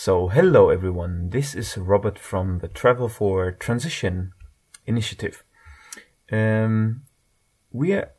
So, hello everyone, this is Robert from the Travel for Transition initiative. Um, we are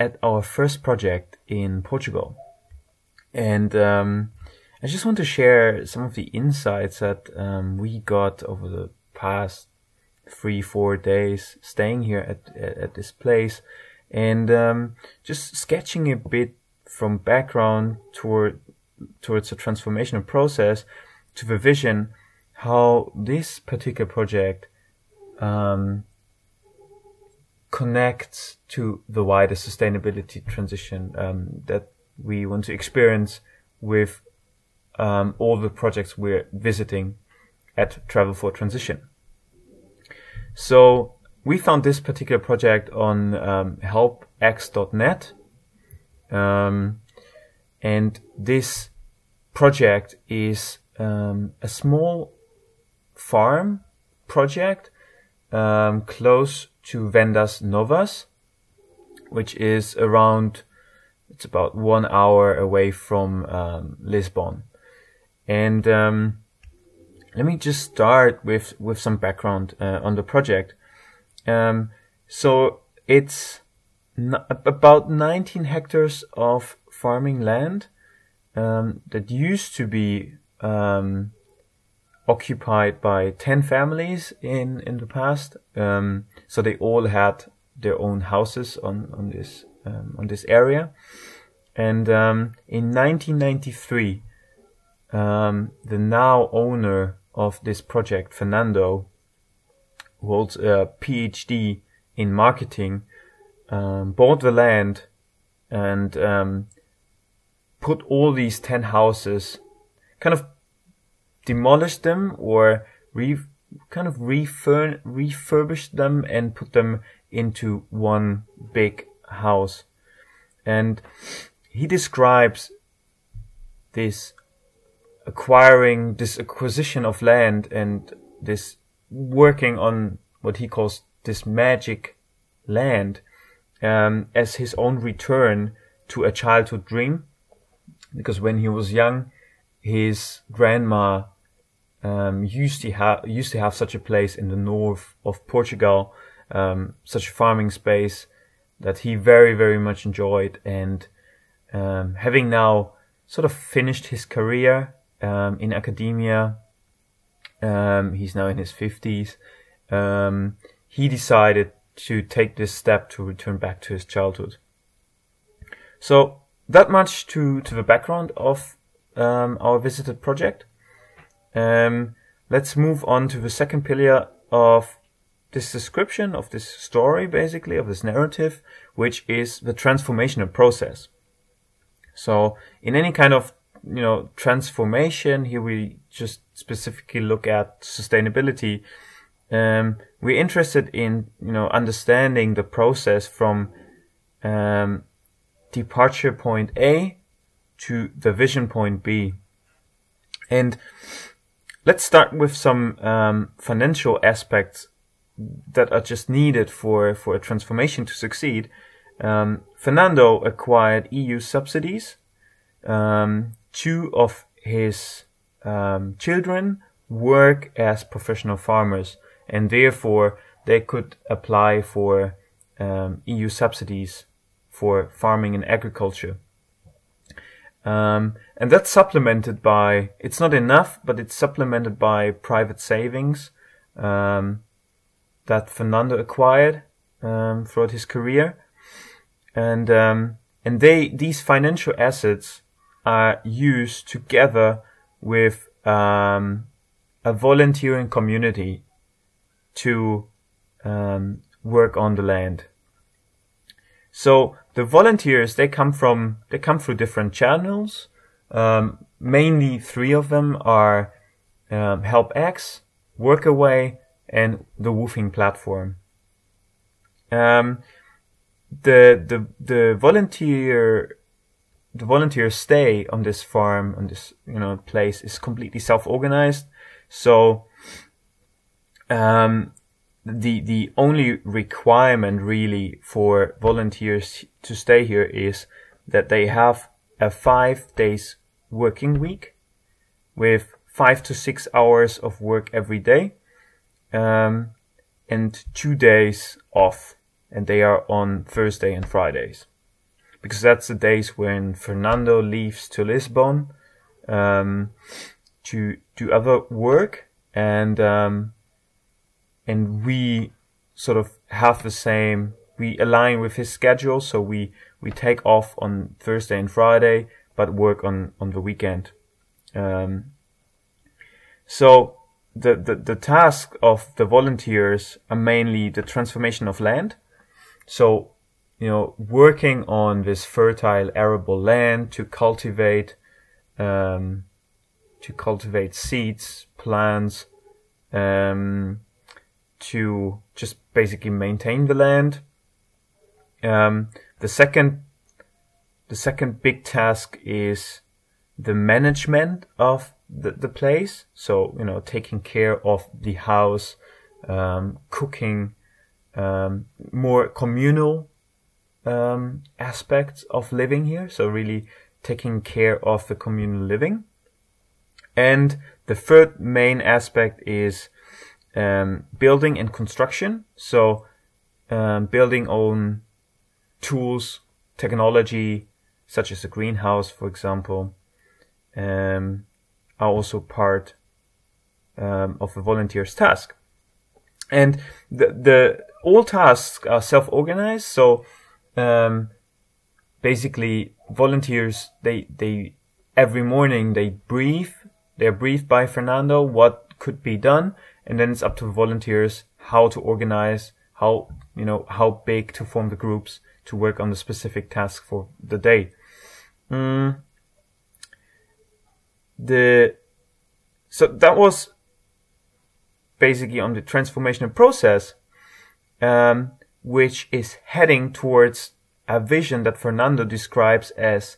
at our first project in Portugal, and um, I just want to share some of the insights that um, we got over the past three, four days staying here at, at, at this place, and um, just sketching a bit from background toward towards the transformational process to the vision how this particular project um, connects to the wider sustainability transition um, that we want to experience with um, all the projects we're visiting at Travel for Transition. So we found this particular project on um, helpx.net, um, and this project is um, a small farm project um, close to Vendas Novas, which is around it's about one hour away from um, Lisbon. And um, let me just start with with some background uh, on the project. Um, so it's about 19 hectares of farming land um, that used to be um, occupied by 10 families in, in the past. Um, so they all had their own houses on, on this, um, on this area. And, um, in 1993, um, the now owner of this project, Fernando, who holds a PhD in marketing, um, bought the land and, put all these 10 houses kind of demolish them or re kind of refurn refurbish them and put them into one big house. And he describes this acquiring this acquisition of land and this working on what he calls this magic land um, as his own return to a childhood dream because when he was young his grandma um, used to have used to have such a place in the north of Portugal, um, such a farming space that he very very much enjoyed, and um, having now sort of finished his career um, in academia, um, he's now in his fifties. Um, he decided to take this step to return back to his childhood. So that much to to the background of um, our visited project. Um, let's move on to the second pillar of this description of this story, basically, of this narrative, which is the transformational process. So in any kind of, you know, transformation, here we just specifically look at sustainability. Um, we're interested in, you know, understanding the process from, um, departure point A to the vision point B. And let's start with some um, financial aspects that are just needed for, for a transformation to succeed. Um, Fernando acquired EU subsidies. Um, two of his um, children work as professional farmers, and therefore they could apply for um, EU subsidies for farming and agriculture. Um, and that's supplemented by, it's not enough, but it's supplemented by private savings um, that Fernando acquired um, throughout his career. And, um, and they, these financial assets are used together with um, a volunteering community to um, work on the land. So the volunteers they come from they come through different channels. Um, mainly three of them are um, HelpX, Workaway, and the Woofing platform. Um, the the the volunteer the volunteer stay on this farm on this you know place is completely self organized. So um, the the only requirement really for volunteers to stay here is that they have a five days working week with five to six hours of work every day, um, and two days off, and they are on Thursday and Fridays, because that's the days when Fernando leaves to Lisbon um, to do other work, and um, and we sort of have the same. We align with his schedule, so we we take off on Thursday and Friday, but work on on the weekend. Um, so the, the, the task of the volunteers are mainly the transformation of land. So, you know, working on this fertile arable land to cultivate, um, to cultivate seeds, plants, um, to just basically maintain the land. Um, the second, the second big task is the management of the, the place. So, you know, taking care of the house, um, cooking, um, more communal um, aspects of living here. So really taking care of the communal living. And the third main aspect is um, building and construction. So um, building own tools, technology, such as a greenhouse, for example, um, are also part um, of a volunteer's task. And the, the all tasks are self-organized. So um, basically, volunteers they they every morning they brief they're briefed by Fernando what could be done, and then it's up to the volunteers how to organize, how you know how big to form the groups to work on the specific task for the day. Mm. The so that was basically on the transformational process, um, which is heading towards a vision that Fernando describes as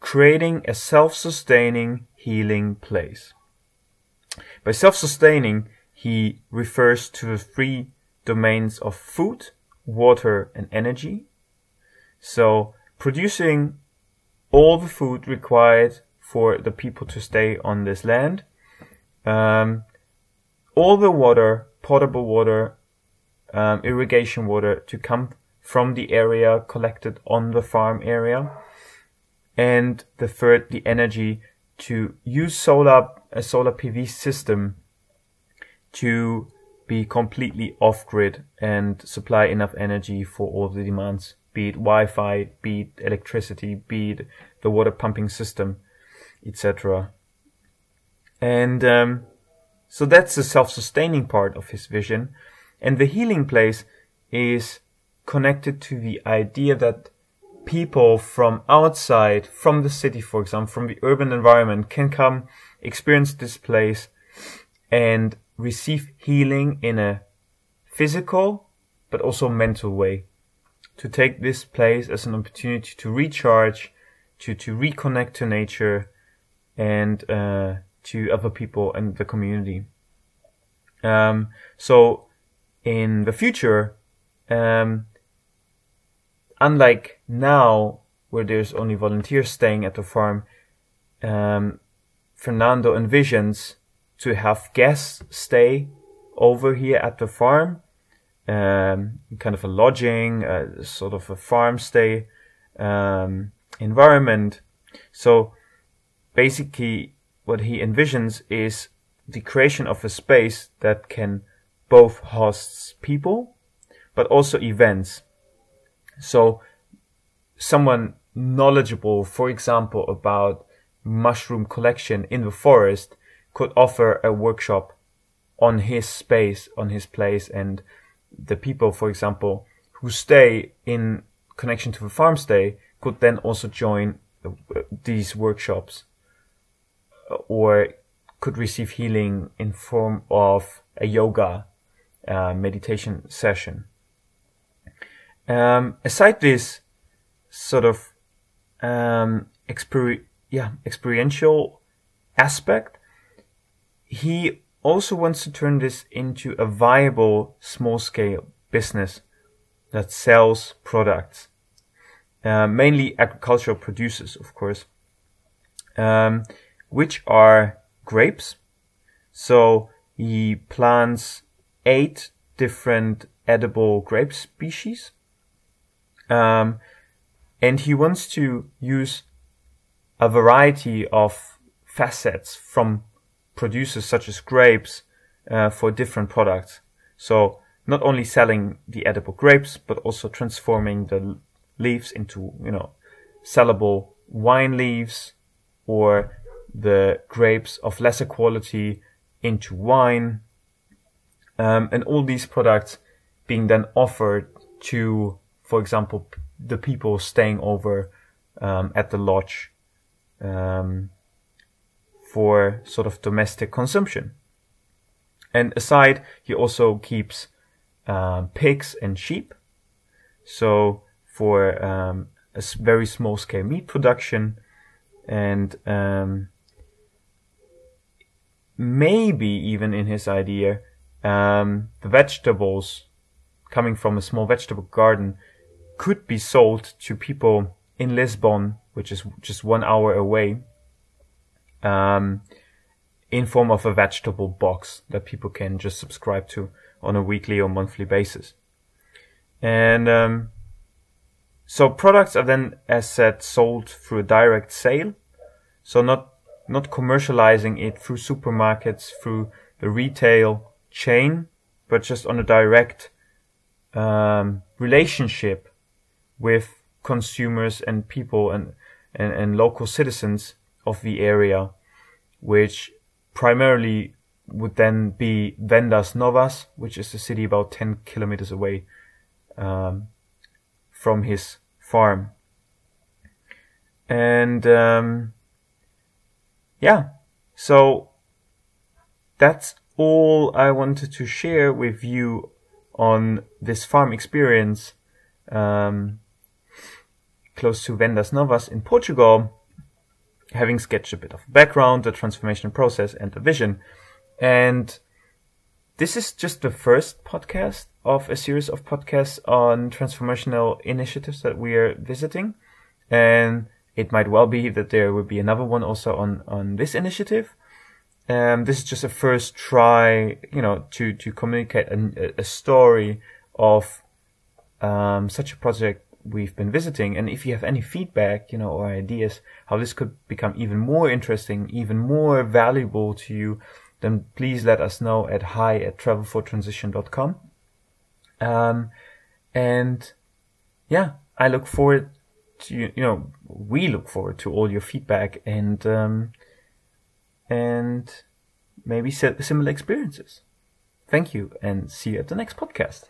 creating a self-sustaining healing place. By self-sustaining, he refers to the three domains of food, water, and energy. So producing all the food required for the people to stay on this land. Um, all the water, potable water, um, irrigation water to come from the area collected on the farm area. And the third, the energy to use solar, a solar PV system to be completely off grid and supply enough energy for all the demands, be it Wi-Fi, be it electricity, be it the water pumping system etc. And um, so that's the self-sustaining part of his vision. And the healing place is connected to the idea that people from outside, from the city, for example, from the urban environment can come experience this place and receive healing in a physical, but also mental way. To take this place as an opportunity to recharge, to, to reconnect to nature, and uh, to other people in the community. Um, so in the future, um, unlike now where there's only volunteers staying at the farm, um, Fernando envisions to have guests stay over here at the farm, um, kind of a lodging, uh, sort of a farm stay um, environment. So basically what he envisions is the creation of a space that can both host people, but also events. So someone knowledgeable, for example, about mushroom collection in the forest could offer a workshop on his space, on his place, and the people, for example, who stay in connection to the farm stay could then also join uh, these workshops or could receive healing in form of a yoga uh, meditation session. Um, aside this sort of um, exper- yeah, experiential aspect, he also wants to turn this into a viable small scale business that sells products, uh, mainly agricultural producers, of course. Um, which are grapes. So he plants eight different edible grape species. Um, and he wants to use a variety of facets from producers such as grapes uh, for different products. So not only selling the edible grapes, but also transforming the leaves into, you know, sellable wine leaves or the grapes of lesser quality into wine. Um, and all these products being then offered to, for example, the people staying over um, at the lodge um, for sort of domestic consumption. And aside, he also keeps um, pigs and sheep. So for um, a very small scale meat production and um, maybe even in his idea, um, the vegetables coming from a small vegetable garden could be sold to people in Lisbon, which is just one hour away, um, in form of a vegetable box that people can just subscribe to on a weekly or monthly basis. And um, so products are then, as said, sold through a direct sale. So not not commercializing it through supermarkets, through the retail chain, but just on a direct um, relationship with consumers and people and, and, and local citizens of the area, which primarily would then be Vendas Novas, which is a city about 10 kilometers away um, from his farm. And um, yeah, so that's all I wanted to share with you on this farm experience um, close to Vendas Novas in Portugal, having sketched a bit of background, the transformation process, and the vision. And this is just the first podcast of a series of podcasts on transformational initiatives that we are visiting. And it might well be that there will be another one also on, on this initiative. Um, this is just a first try, you know, to, to communicate a, a story of, um, such a project we've been visiting. And if you have any feedback, you know, or ideas how this could become even more interesting, even more valuable to you, then please let us know at hi at travelfortransition.com. Um, and yeah, I look forward to, you know, we look forward to all your feedback and, um, and maybe similar experiences. Thank you and see you at the next podcast.